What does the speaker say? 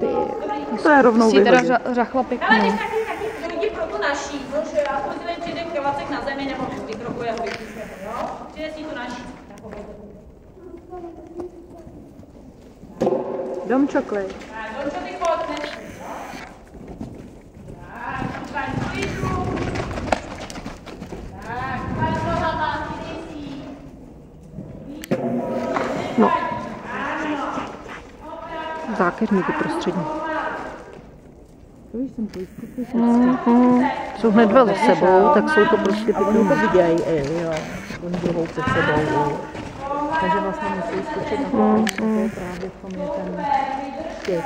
Ty, to je rovnou Si teda vyhodit. řa, řachla pěkně. Ale tak taky, taky lidi pro tu naší, no, že já si přijde kravacek na zemi nebo vykrokuje ho jo? Přijde si tu naší. ty? Tak, zůstaň v klidu. Tak, zůstaň nohama, chytej si. No. Zákeřníky prostřední. Mhm. Jsou hned dva za sebou, tak jsou to prostě A oni to pěkný. vidějí, jo. Oni běhou před sebou. Takže vlastně musí skočit na to, mm, je právě v tom je ten štět.